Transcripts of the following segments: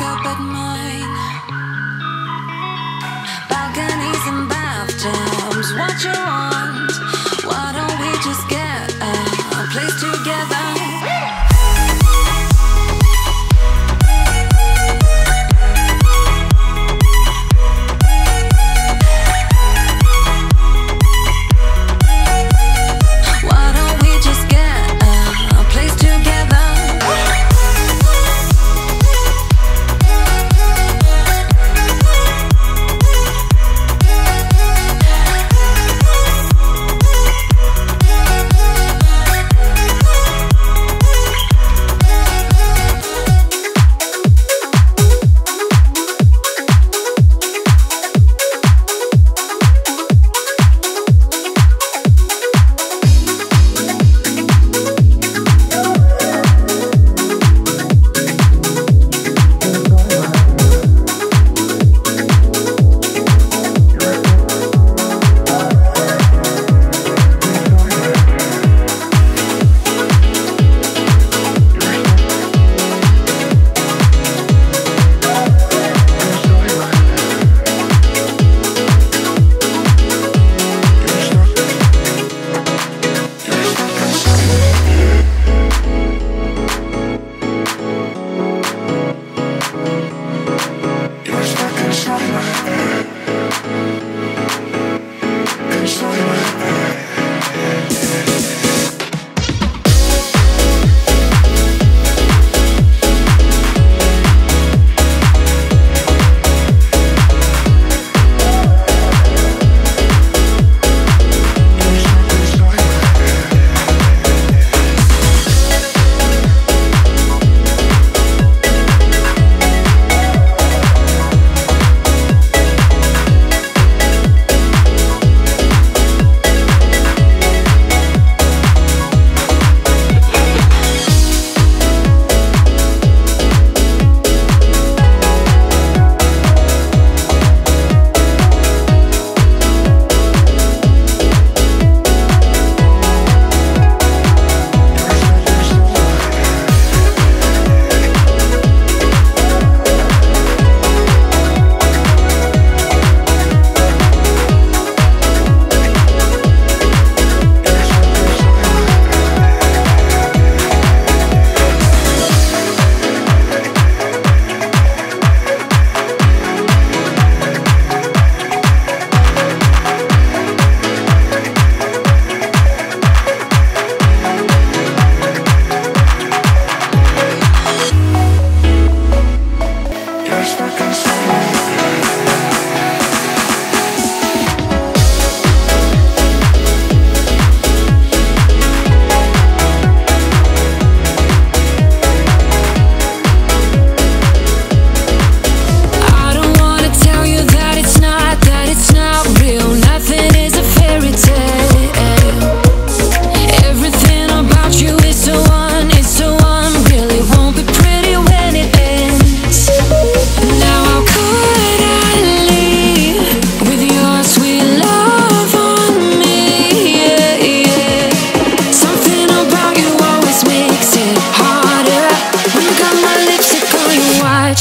up at mine.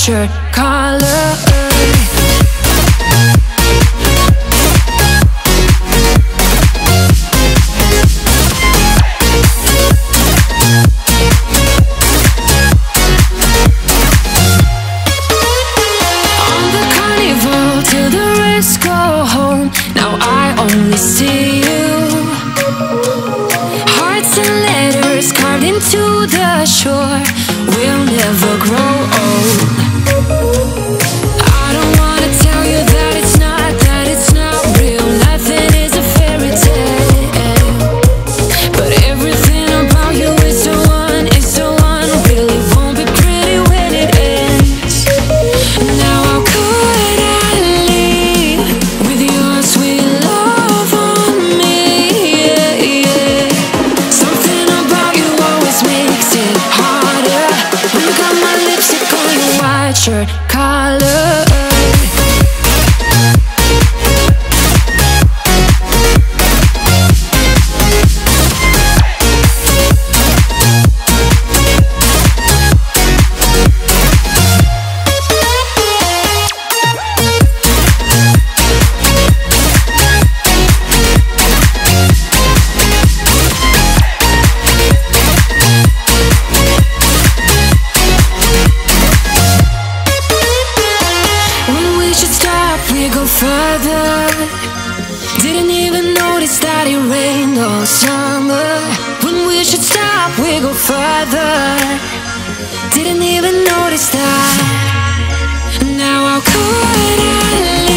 shirt collar. shirt Didn't even notice that it rained all summer. When we should stop, we go further. Didn't even notice that. Now how could I?